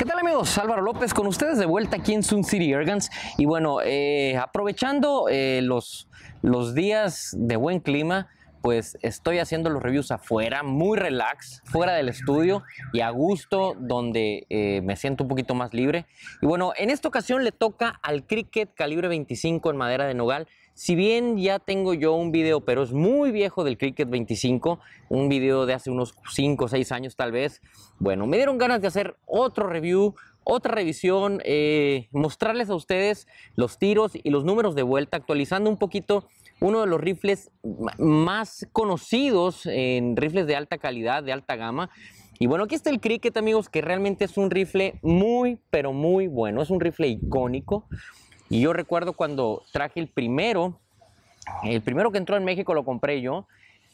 ¿Qué tal amigos? Álvaro López con ustedes de vuelta aquí en Sun City Airguns y bueno, eh, aprovechando eh, los, los días de buen clima, pues estoy haciendo los reviews afuera, muy relax, fuera del estudio y a gusto, donde eh, me siento un poquito más libre. Y bueno, en esta ocasión le toca al Cricket calibre 25 en madera de nogal. Si bien ya tengo yo un video, pero es muy viejo del Cricket 25, un video de hace unos 5 o 6 años tal vez, bueno, me dieron ganas de hacer otro review, otra revisión, eh, mostrarles a ustedes los tiros y los números de vuelta, actualizando un poquito uno de los rifles más conocidos en rifles de alta calidad, de alta gama. Y bueno, aquí está el Cricket, amigos, que realmente es un rifle muy, pero muy bueno. Es un rifle icónico. Y yo recuerdo cuando traje el primero, el primero que entró en México lo compré yo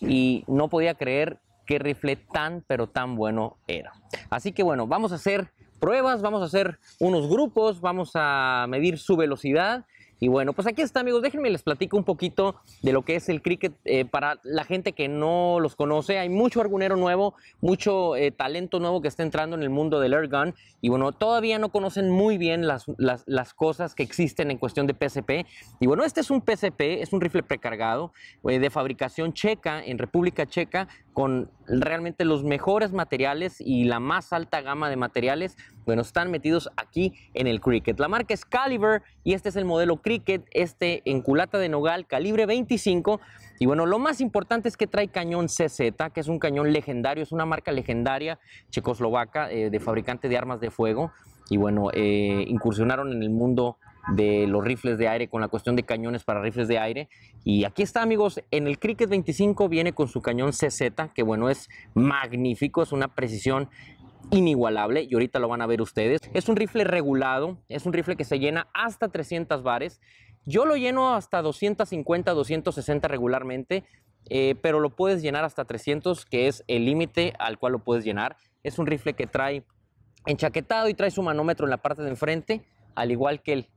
y no podía creer qué rifle tan, pero tan bueno era. Así que bueno, vamos a hacer pruebas, vamos a hacer unos grupos, vamos a medir su velocidad y bueno, pues aquí está amigos, déjenme les platico un poquito de lo que es el cricket eh, para la gente que no los conoce. Hay mucho argunero nuevo, mucho eh, talento nuevo que está entrando en el mundo del air gun y bueno, todavía no conocen muy bien las, las, cosas que existen en cuestión de PSP. Y bueno, este es un PSP, es un rifle precargado eh, de fabricación checa en República Checa con realmente los mejores materiales y la más alta gama de materiales, bueno, están metidos aquí en el Cricket. La marca es Caliber y este es el modelo Cricket, este en culata de nogal calibre 25. Y bueno, lo más importante es que trae cañón CZ, que es un cañón legendario, es una marca legendaria checoslovaca eh, de fabricante de armas de fuego. Y bueno, eh, incursionaron en el mundo de los rifles de aire con la cuestión de cañones para rifles de aire. Y aquí está, amigos, en el Cricket 25 viene con su cañón CZ, que bueno, es magnífico, es una precisión inigualable y ahorita lo van a ver ustedes. Es un rifle regulado, es un rifle que se llena hasta 300 bares. Yo lo lleno hasta 250, 260 regularmente, eh, pero lo puedes llenar hasta 300, que es el límite al cual lo puedes llenar. Es un rifle que trae enchaquetado y trae su manómetro en la parte de enfrente, al igual que el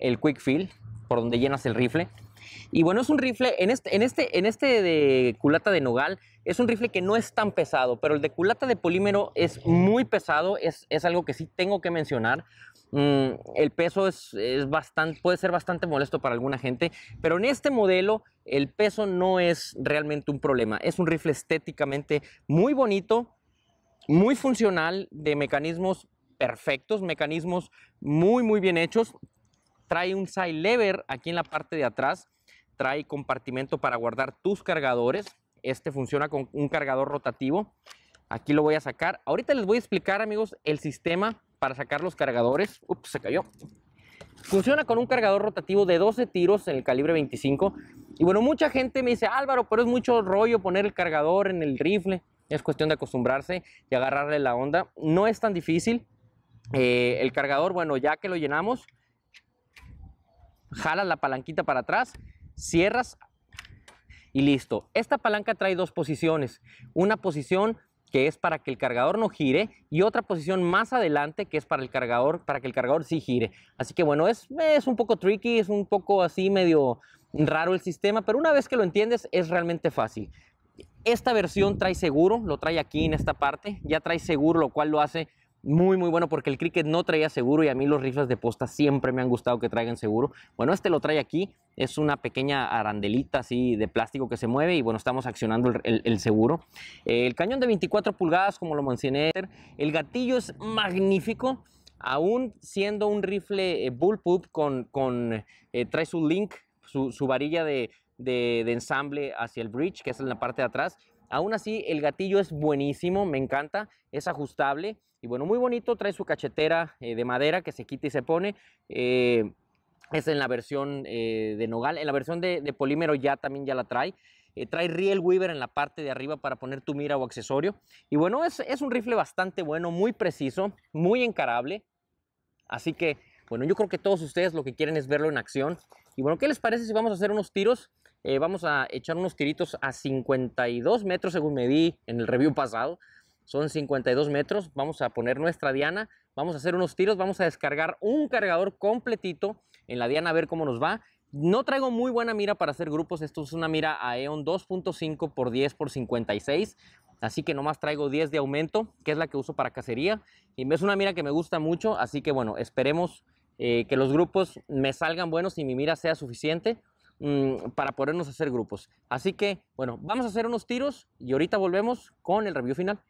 el Quick Fill, por donde llenas el rifle. Y bueno, es un rifle, en este, en este, en este de culata de nogal, es un rifle que no es tan pesado, pero el de culata de polímero es muy pesado, es, algo que sí tengo que mencionar. Mm, el peso es, bastante, puede ser bastante molesto para alguna gente, pero en este modelo el peso no es realmente un problema. Es un rifle estéticamente muy bonito, muy funcional, de mecanismos perfectos, mecanismos muy, muy bien hechos trae un side lever aquí en la parte de atrás, trae compartimento para guardar tus cargadores. Este funciona con un cargador rotativo. Aquí lo voy a sacar. Ahorita les voy a explicar, amigos, el sistema para sacar los cargadores. Ups, se cayó. Funciona con un cargador rotativo de 12 tiros en el calibre 25. Y bueno, mucha gente me dice, Álvaro, pero es mucho rollo poner el cargador en el rifle. Es cuestión de acostumbrarse y agarrarle la onda. No es tan difícil. Eh, el cargador, bueno, ya que lo llenamos, jalas la palanquita para atrás, cierras y listo. Esta palanca trae dos posiciones. Una posición que es para que el cargador no gire y otra posición más adelante que es para el cargador, para que el cargador sí gire. Así que bueno, es, es un poco tricky, es un poco así medio raro el sistema, pero una vez que lo entiendes es realmente fácil. Esta versión trae seguro, lo trae aquí en esta parte, ya trae seguro, lo cual lo hace muy muy bueno porque el cricket no traía seguro y a mí los rifles de posta siempre me han gustado que traigan seguro. Bueno, este lo trae aquí, es una pequeña arandelita así de plástico que se mueve y bueno, estamos accionando el, seguro. el cañón de 24 pulgadas, como lo mencioné, el gatillo es magnífico. Aún siendo un rifle eh, bullpup con, con eh, trae su link, su, varilla de, de ensamble hacia el bridge, que es en la parte de atrás, Aún así, el gatillo es buenísimo, me encanta, es ajustable y bueno, muy bonito, trae su cachetera eh, de madera que se quita y se pone. Eh, es en la versión eh, de nogal, en la versión de, polímero ya también ya la trae. trae riel weaver en la parte de arriba para poner tu mira o accesorio. Y bueno, es, es un rifle bastante bueno, muy preciso, muy encarable. Así que, bueno, yo creo que todos ustedes lo que quieren es verlo en acción. Y bueno, ¿qué les parece si vamos a hacer unos tiros? Eh, vamos a echar unos tiritos a 52 metros según me vi en el review pasado. Son 52 metros. Vamos a poner nuestra diana. Vamos a hacer unos tiros. Vamos a descargar un cargador completito en la diana a ver cómo nos va. No traigo muy buena mira para hacer grupos. Esto es una mira a EON 2.5 por 10 por 56. así que nomás traigo 10 de aumento, que es la que uso para cacería. Y es una mira que me gusta mucho, así que bueno, esperemos eh, que los grupos me salgan buenos y mi mira sea suficiente mm, para podernos hacer grupos. Así que bueno, vamos a hacer unos tiros y ahorita volvemos con el review final.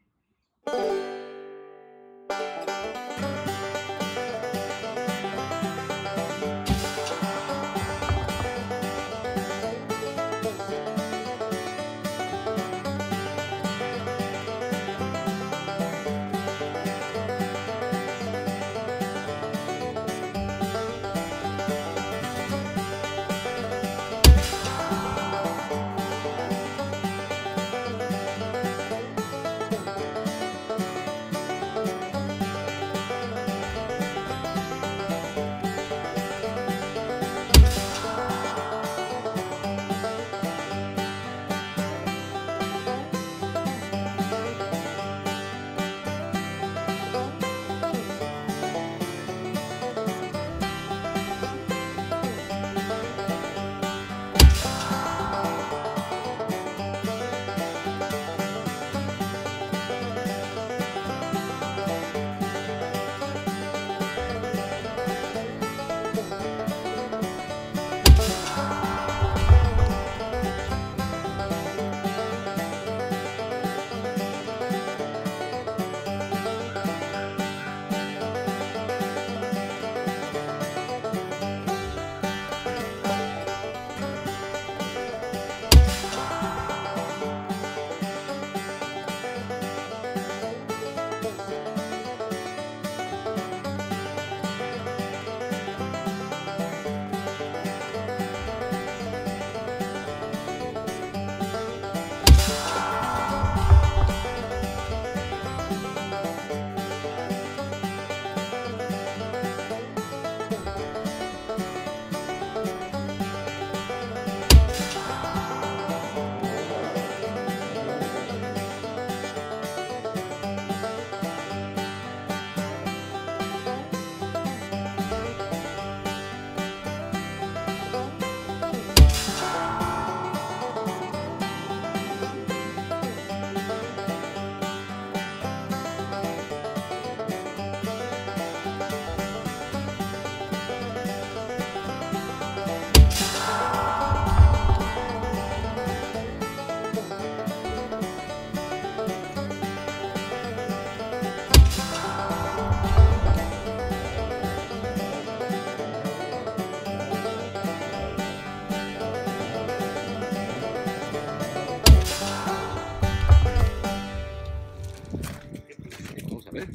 Vamos a ver.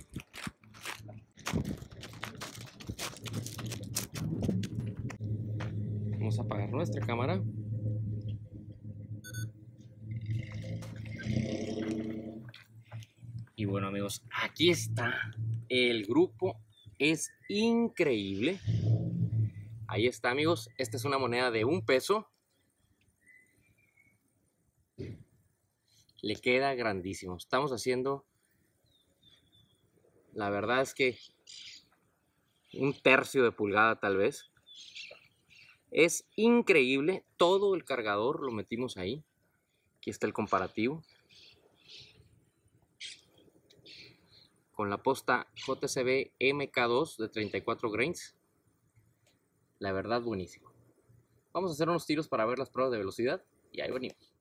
Vamos a apagar nuestra cámara. Y bueno amigos, aquí está. El grupo es increíble. Ahí está amigos. Esta es una moneda de un peso. Le queda grandísimo. Estamos haciendo la verdad es que un tercio de pulgada tal vez. Es increíble. Todo el cargador lo metimos ahí. Aquí está el comparativo. Con la posta JCB MK2 de 34 grains. La verdad buenísimo. Vamos a hacer unos tiros para ver las pruebas de velocidad y ahí venimos.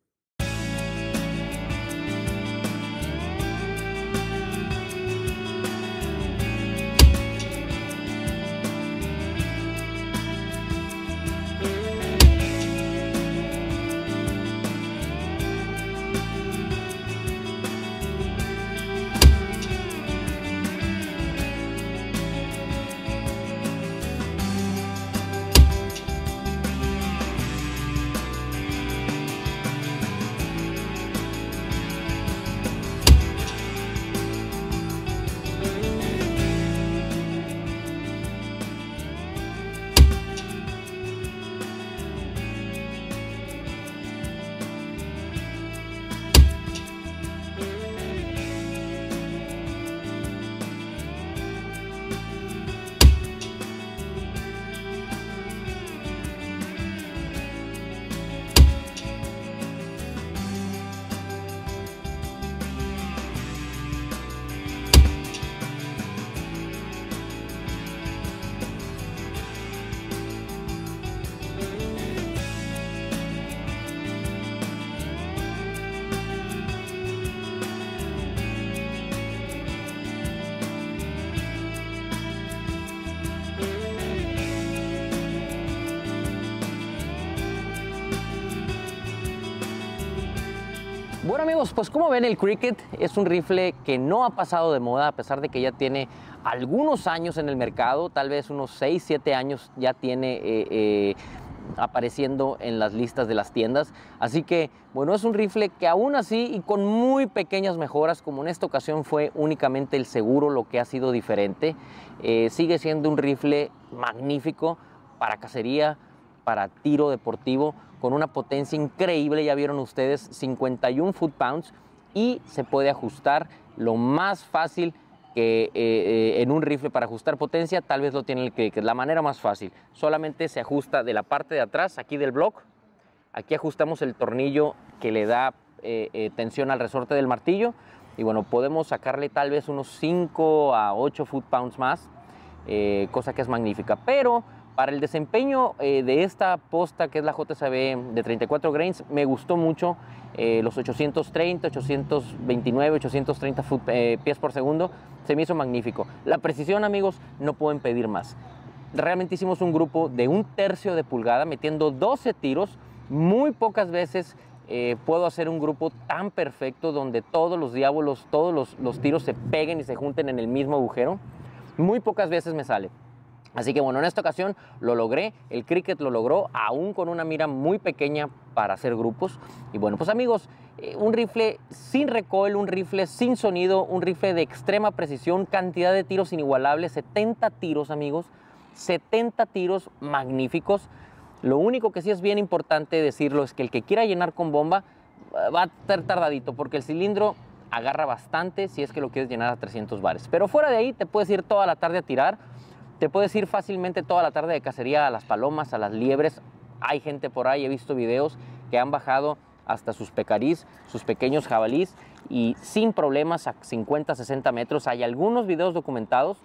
Bueno amigos, pues como ven el Cricket es un rifle que no ha pasado de moda a pesar de que ya tiene algunos años en el mercado, tal vez unos 6, 7 años ya tiene eh, eh, apareciendo en las listas de las tiendas. Así que, bueno, es un rifle que aún así y con muy pequeñas mejoras, como en esta ocasión fue únicamente el seguro lo que ha sido diferente, eh, sigue siendo un rifle magnífico para cacería, para tiro deportivo, con una potencia increíble, ya vieron ustedes, 51 foot pounds y se puede ajustar lo más fácil que eh, eh, en un rifle para ajustar potencia tal vez lo tiene el es la manera más fácil. Solamente se ajusta de la parte de atrás, aquí del block. Aquí ajustamos el tornillo que le da eh, tensión al resorte del martillo. Y bueno, podemos sacarle tal vez unos 5 a 8 foot pounds más, cosa que es magnífica. Pero para el desempeño de esta posta, que es la JCB de 34 grains, me gustó mucho los 830, 829, 830 pies por segundo se me hizo magnífico. La precisión, amigos, no pueden pedir más. Realmente hicimos un grupo de un tercio de pulgada, metiendo 12 tiros. Muy pocas veces eh, puedo hacer un grupo tan perfecto donde todos los diablos, todos los, los tiros se peguen y se junten en el mismo agujero. Muy pocas veces me sale. Así que bueno, en esta ocasión lo logré, el cricket lo logró, aún con una mira muy pequeña para hacer grupos. Y bueno, pues amigos, eh, un rifle sin recoil, un rifle sin sonido, un rifle de extrema precisión, cantidad de tiros inigualables, 70 tiros amigos, 70 tiros magníficos. Lo único que sí es bien importante decirlo es que el que quiera llenar con bomba eh, va a estar tardadito porque el cilindro agarra bastante si es que lo quieres llenar a 300 bares. Pero fuera de ahí te puedes ir toda la tarde a tirar te puedes ir fácilmente toda la tarde de cacería a las palomas, a las liebres. Hay gente por ahí, he visto videos que han bajado hasta sus pecarís, sus pequeños jabalís y sin problemas a 50, 60 metros. Hay algunos videos documentados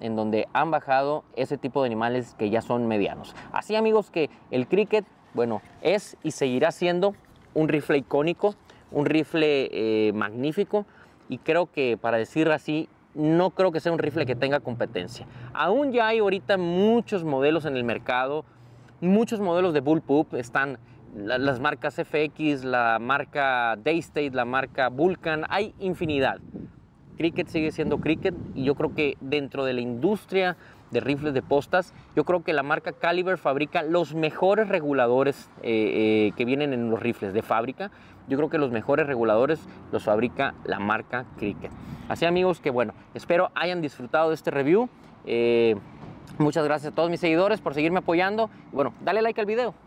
en donde han bajado ese tipo de animales que ya son medianos. Así amigos que el cricket, bueno, es y seguirá siendo un rifle icónico, un rifle eh, magnífico y creo que para decir así no creo que sea un rifle que tenga competencia. Aún ya hay ahorita muchos modelos en el mercado, muchos modelos de bullpup, están las marcas FX, la marca Daystate, la marca Vulcan, hay infinidad. Cricket sigue siendo cricket y yo creo que dentro de la industria de rifles de postas, yo creo que la marca Caliber fabrica los mejores reguladores eh, eh, que vienen en los rifles de fábrica. Yo creo que los mejores reguladores los fabrica la marca Cricket. Así amigos que bueno, espero hayan disfrutado de este review. Eh, muchas gracias a todos mis seguidores por seguirme apoyando. Bueno, dale like al video.